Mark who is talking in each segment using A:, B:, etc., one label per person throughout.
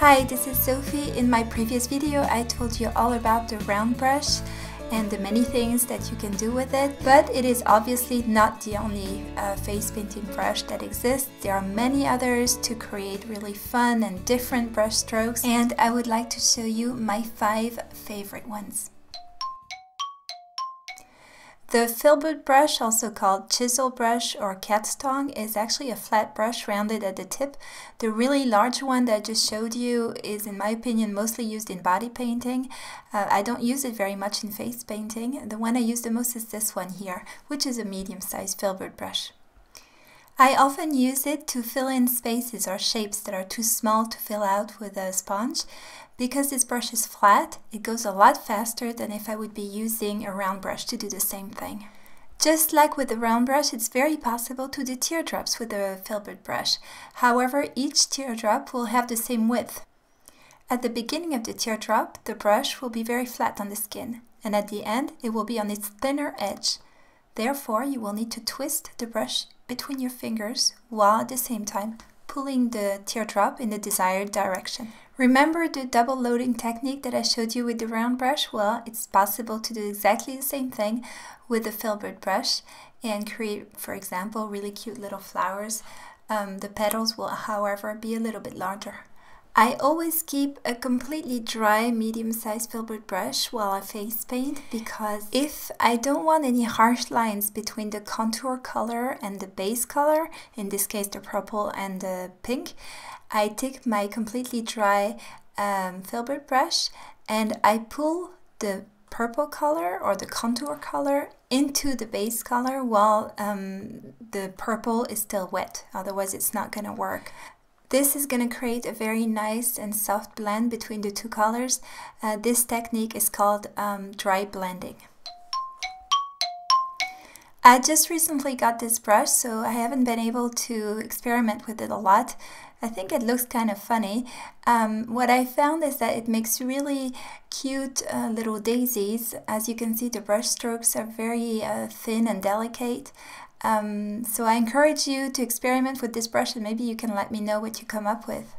A: Hi, this is Sophie. In my previous video I told you all about the round brush and the many things that you can do with it, but it is obviously not the only uh, face painting brush that exists. There are many others to create really fun and different brush strokes and I would like to show you my five favorite ones. The filbert brush, also called chisel brush or cat's tongue, is actually a flat brush rounded at the tip. The really large one that I just showed you is, in my opinion, mostly used in body painting. Uh, I don't use it very much in face painting. The one I use the most is this one here, which is a medium-sized filbert brush. I often use it to fill in spaces or shapes that are too small to fill out with a sponge. Because this brush is flat, it goes a lot faster than if I would be using a round brush to do the same thing. Just like with the round brush, it's very possible to do teardrops with a filbert brush. However, each teardrop will have the same width. At the beginning of the teardrop, the brush will be very flat on the skin, and at the end, it will be on its thinner edge. Therefore, you will need to twist the brush between your fingers while at the same time pulling the teardrop in the desired direction. Remember the double loading technique that I showed you with the round brush? Well, it's possible to do exactly the same thing with the filbert brush and create, for example, really cute little flowers. Um, the petals will, however, be a little bit larger. I always keep a completely dry medium-sized filbert brush while I face paint because if I don't want any harsh lines between the contour color and the base color, in this case the purple and the pink, I take my completely dry um, filbert brush and I pull the purple color or the contour color into the base color while um, the purple is still wet, otherwise it's not going to work. This is going to create a very nice and soft blend between the two colors. Uh, this technique is called um, dry blending. I just recently got this brush, so I haven't been able to experiment with it a lot. I think it looks kind of funny. Um, what I found is that it makes really cute uh, little daisies. As you can see, the brush strokes are very uh, thin and delicate. Um, so I encourage you to experiment with this brush and maybe you can let me know what you come up with.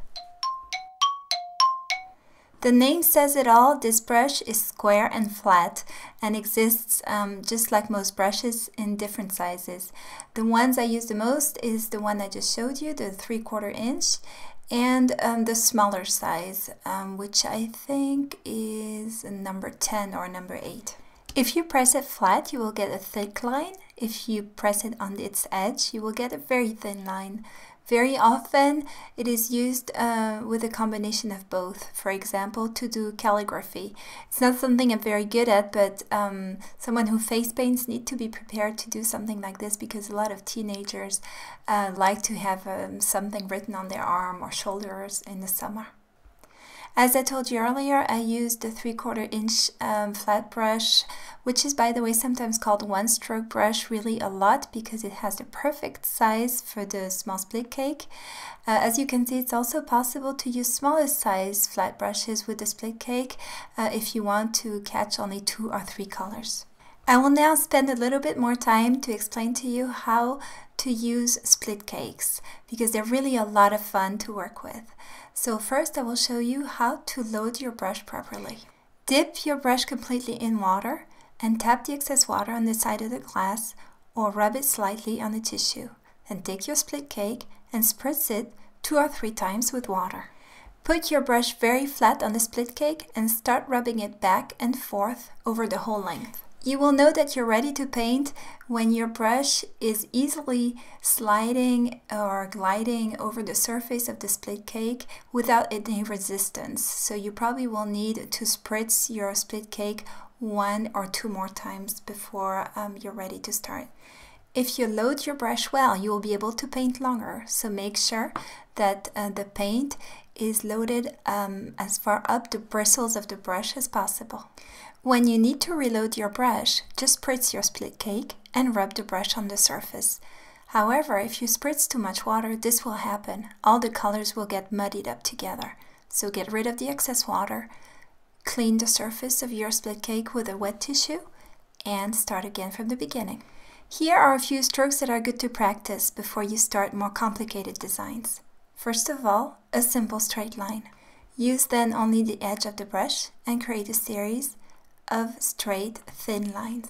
A: The name says it all, this brush is square and flat and exists um, just like most brushes in different sizes. The ones I use the most is the one I just showed you, the 3 quarter inch, and um, the smaller size, um, which I think is number 10 or number 8. If you press it flat, you will get a thick line. If you press it on its edge, you will get a very thin line. Very often, it is used uh, with a combination of both. For example, to do calligraphy. It's not something I'm very good at, but um, someone who face paints need to be prepared to do something like this because a lot of teenagers uh, like to have um, something written on their arm or shoulders in the summer. As I told you earlier, I used the 3 quarter inch um, flat brush, which is by the way sometimes called one stroke brush really a lot because it has the perfect size for the small split cake. Uh, as you can see, it's also possible to use smaller size flat brushes with the split cake uh, if you want to catch only two or three colors. I will now spend a little bit more time to explain to you how to use split cakes because they're really a lot of fun to work with. So first I will show you how to load your brush properly. Dip your brush completely in water and tap the excess water on the side of the glass or rub it slightly on the tissue. Then take your split cake and spritz it two or three times with water. Put your brush very flat on the split cake and start rubbing it back and forth over the whole length. You will know that you're ready to paint when your brush is easily sliding or gliding over the surface of the split cake without any resistance. So you probably will need to spritz your split cake one or two more times before um, you're ready to start. If you load your brush well, you will be able to paint longer. So make sure that uh, the paint is loaded um, as far up the bristles of the brush as possible. When you need to reload your brush, just spritz your split cake and rub the brush on the surface. However, if you spritz too much water, this will happen. All the colors will get muddied up together. So get rid of the excess water, clean the surface of your split cake with a wet tissue, and start again from the beginning. Here are a few strokes that are good to practice before you start more complicated designs. First of all, a simple straight line. Use then only the edge of the brush and create a series of straight, thin lines.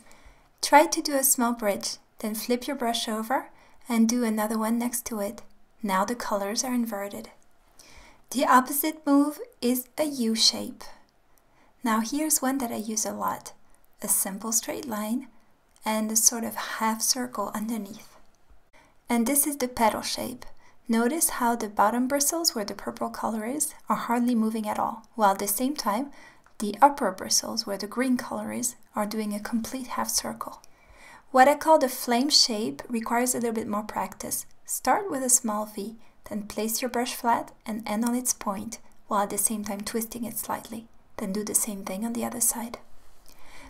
A: Try to do a small bridge, then flip your brush over and do another one next to it. Now the colors are inverted. The opposite move is a U shape. Now here's one that I use a lot. A simple straight line and a sort of half circle underneath. And this is the petal shape. Notice how the bottom bristles where the purple color is are hardly moving at all, while at the same time the upper bristles where the green color is are doing a complete half circle. What I call the flame shape requires a little bit more practice. Start with a small V, then place your brush flat and end on its point, while at the same time twisting it slightly. Then do the same thing on the other side.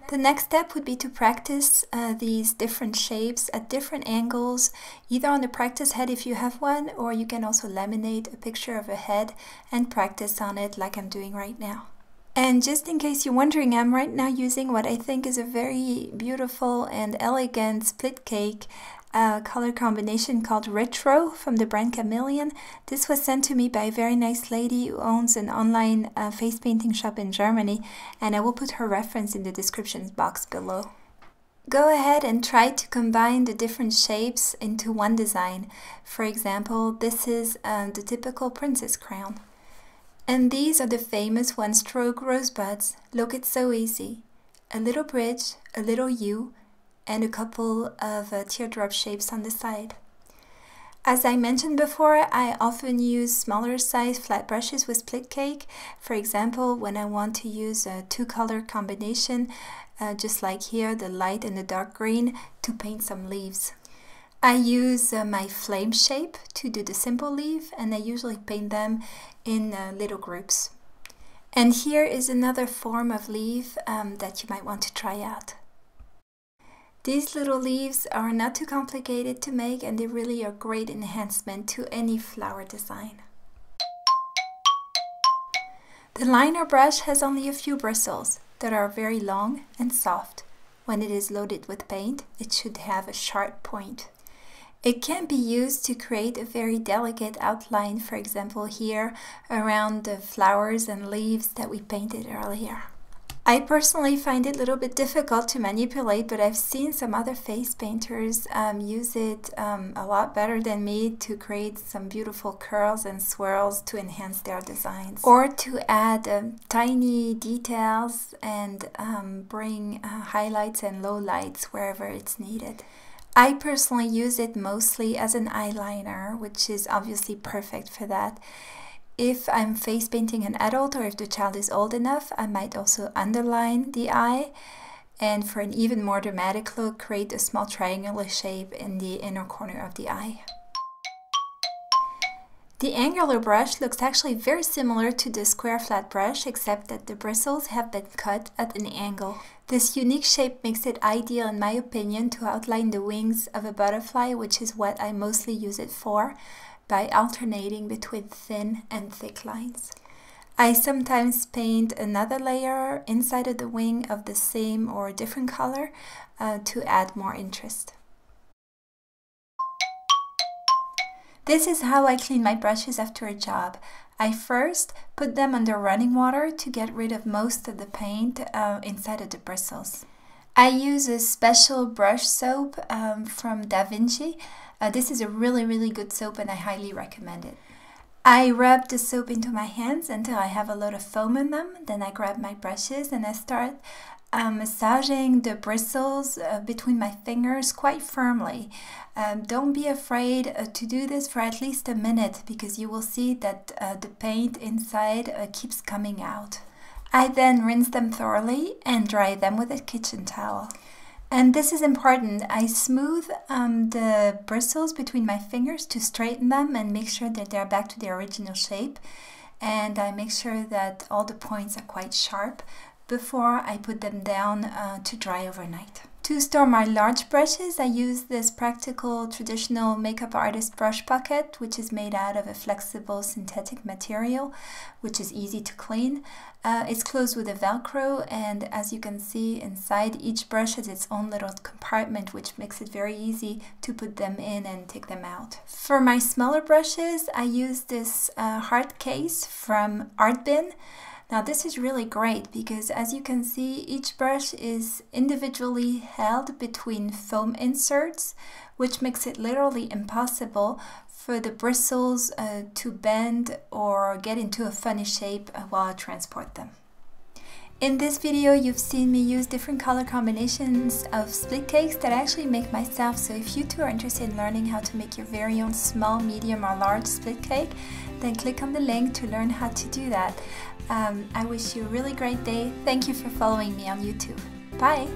A: The next step would be to practice uh, these different shapes at different angles, either on the practice head if you have one, or you can also laminate a picture of a head and practice on it like I'm doing right now. And just in case you're wondering, I'm right now using what I think is a very beautiful and elegant split cake uh, color combination called Retro from the brand Chameleon. This was sent to me by a very nice lady who owns an online uh, face painting shop in Germany, and I will put her reference in the description box below. Go ahead and try to combine the different shapes into one design. For example, this is uh, the typical princess crown. And these are the famous one-stroke rosebuds. Look, it's so easy. A little bridge, a little U, and a couple of uh, teardrop shapes on the side. As I mentioned before, I often use smaller size flat brushes with split cake. For example, when I want to use a two color combination, uh, just like here, the light and the dark green, to paint some leaves. I use uh, my flame shape to do the simple leaf and I usually paint them in uh, little groups. And here is another form of leaf um, that you might want to try out. These little leaves are not too complicated to make and they really are great enhancement to any flower design. The liner brush has only a few bristles that are very long and soft. When it is loaded with paint, it should have a sharp point. It can be used to create a very delicate outline, for example here around the flowers and leaves that we painted earlier. I personally find it a little bit difficult to manipulate, but I've seen some other face painters um, use it um, a lot better than me to create some beautiful curls and swirls to enhance their designs or to add um, tiny details and um, bring uh, highlights and lowlights wherever it's needed. I personally use it mostly as an eyeliner, which is obviously perfect for that. If I'm face painting an adult or if the child is old enough, I might also underline the eye and for an even more dramatic look, create a small triangular shape in the inner corner of the eye. The angular brush looks actually very similar to the square flat brush except that the bristles have been cut at an angle. This unique shape makes it ideal in my opinion to outline the wings of a butterfly which is what I mostly use it for by alternating between thin and thick lines. I sometimes paint another layer inside of the wing of the same or different color uh, to add more interest. This is how I clean my brushes after a job. I first put them under running water to get rid of most of the paint uh, inside of the bristles. I use a special brush soap um, from Da Vinci uh, this is a really, really good soap and I highly recommend it. I rub the soap into my hands until I have a lot of foam in them. Then I grab my brushes and I start um, massaging the bristles uh, between my fingers quite firmly. Um, don't be afraid uh, to do this for at least a minute because you will see that uh, the paint inside uh, keeps coming out. I then rinse them thoroughly and dry them with a kitchen towel. And this is important. I smooth um, the bristles between my fingers to straighten them and make sure that they're back to their original shape. And I make sure that all the points are quite sharp before I put them down uh, to dry overnight. To store my large brushes, I use this practical traditional makeup artist brush bucket, which is made out of a flexible synthetic material, which is easy to clean. Uh, it's closed with a velcro and as you can see inside each brush has its own little compartment which makes it very easy to put them in and take them out. For my smaller brushes I use this uh, hard case from Artbin. Now this is really great because as you can see each brush is individually held between foam inserts which makes it literally impossible for the bristles uh, to bend or get into a funny shape while I transport them. In this video you've seen me use different color combinations of split cakes that I actually make myself so if you too are interested in learning how to make your very own small, medium or large split cake then click on the link to learn how to do that. Um, I wish you a really great day. Thank you for following me on YouTube. Bye!